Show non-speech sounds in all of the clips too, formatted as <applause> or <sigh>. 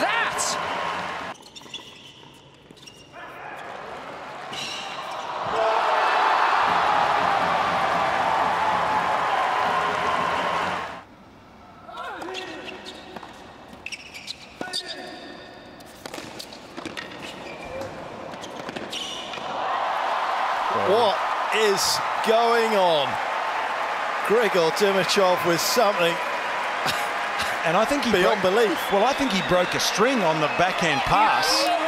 that? What is going on? Grigor Dimitrov with something and I think he beyond broke, belief. Well, I think he broke a string on the backhand pass. <laughs>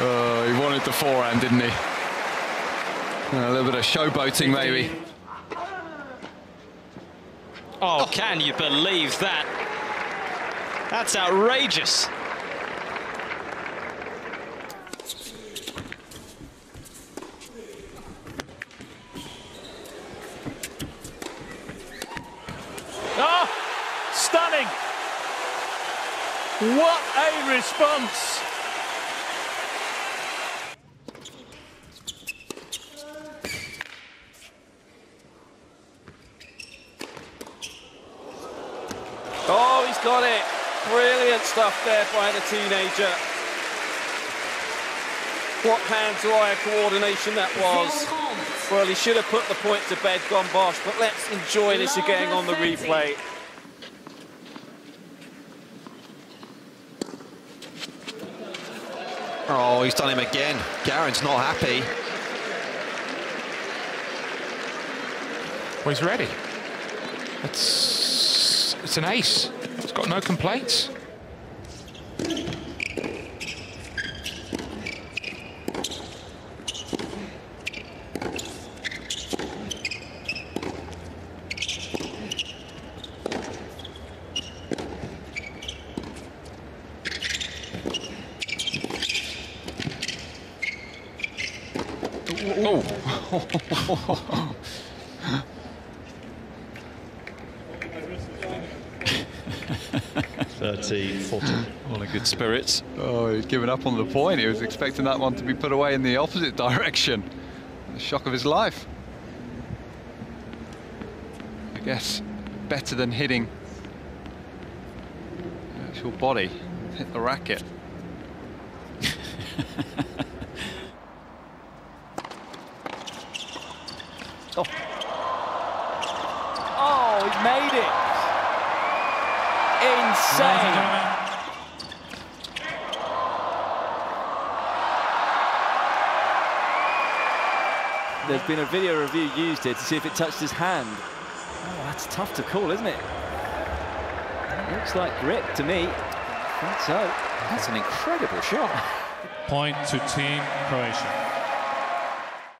oh, he wanted the forehand, didn't he? A little bit of showboating, maybe. Oh, can you believe that? That's outrageous. Oh, stunning. What a response. Oh, he's got it. Brilliant stuff there by the teenager. What hand-to-eye coordination that was. Well, he should have put the point to bed, gone Bosch, but let's enjoy this again on the replay. Oh, he's done him again. Garin's not happy. Well, he's ready. It's, it's an ace. He's got no complaints. <laughs> Oh. <laughs> 30, 40. All in good spirits. Oh, he's given up on the point. He was expecting that one to be put away in the opposite <laughs> direction. The shock of his life. I guess better than hitting the actual body, hit the racket. <laughs> Oh. Oh, he made it. Insane. There's been a video review used here to see if it touched his hand. Oh, that's tough to call, isn't it? Looks like grip to me. I think so. That's an incredible shot. Point to Team Croatia.